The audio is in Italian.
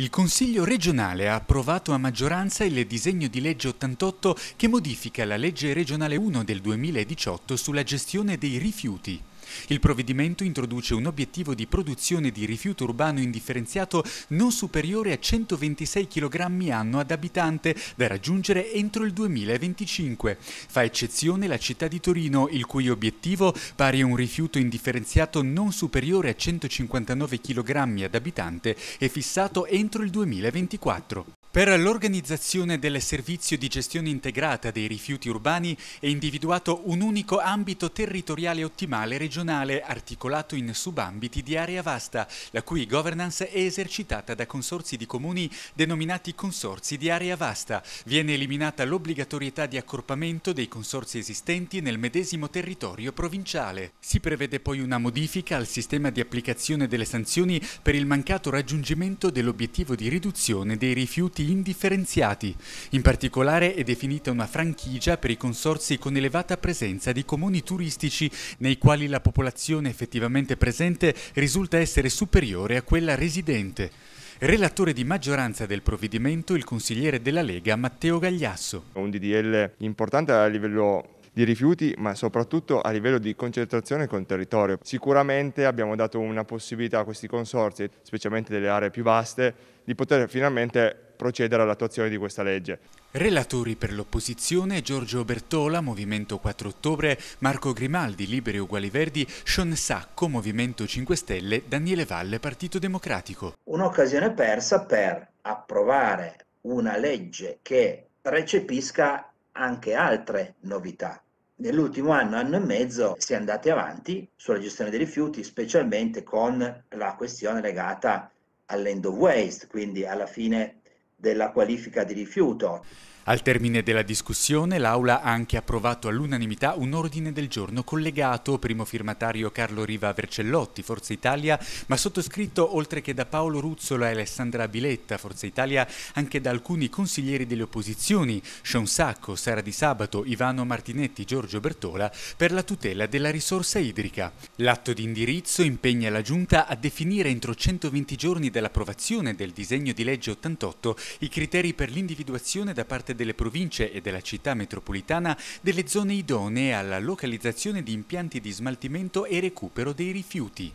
Il Consiglio regionale ha approvato a maggioranza il disegno di legge 88 che modifica la legge regionale 1 del 2018 sulla gestione dei rifiuti. Il provvedimento introduce un obiettivo di produzione di rifiuto urbano indifferenziato non superiore a 126 kg anno ad abitante da raggiungere entro il 2025. Fa eccezione la città di Torino, il cui obiettivo, pari a un rifiuto indifferenziato non superiore a 159 kg ad abitante, è fissato entro il 2024. Per l'organizzazione del servizio di gestione integrata dei rifiuti urbani è individuato un unico ambito territoriale ottimale regionale articolato in subambiti di area vasta, la cui governance è esercitata da consorzi di comuni denominati consorzi di area vasta. Viene eliminata l'obbligatorietà di accorpamento dei consorzi esistenti nel medesimo territorio provinciale. Si prevede poi una modifica al sistema di applicazione delle sanzioni per il mancato raggiungimento dell'obiettivo di riduzione dei rifiuti prodotti indifferenziati. In particolare è definita una franchigia per i consorsi con elevata presenza di comuni turistici nei quali la popolazione effettivamente presente risulta essere superiore a quella residente. Relatore di maggioranza del provvedimento il consigliere della Lega Matteo Gagliasso. Un DDL importante a livello di rifiuti, ma soprattutto a livello di concentrazione con il territorio. Sicuramente abbiamo dato una possibilità a questi consorzi, specialmente delle aree più vaste, di poter finalmente procedere all'attuazione di questa legge. Relatori per l'opposizione Giorgio Bertola, Movimento 4 Ottobre, Marco Grimaldi, Liberi Uguali Verdi, Sean Sacco, Movimento 5 Stelle, Daniele Valle, Partito Democratico. Un'occasione persa per approvare una legge che recepisca anche altre novità. Nell'ultimo anno, anno e mezzo si è andati avanti sulla gestione dei rifiuti, specialmente con la questione legata all'end of waste, quindi alla fine della qualifica di rifiuto. Al termine della discussione l'Aula ha anche approvato all'unanimità un ordine del giorno collegato, primo firmatario Carlo Riva Vercellotti, Forza Italia, ma sottoscritto oltre che da Paolo Ruzzola e Alessandra Biletta, Forza Italia, anche da alcuni consiglieri delle opposizioni, Sean Sacco, Sara Di Sabato, Ivano Martinetti, Giorgio Bertola, per la tutela della risorsa idrica. L'atto di indirizzo impegna la Giunta a definire entro 120 giorni dall'approvazione del disegno di legge 88 i criteri per l'individuazione da parte delle province e della città metropolitana delle zone idonee alla localizzazione di impianti di smaltimento e recupero dei rifiuti.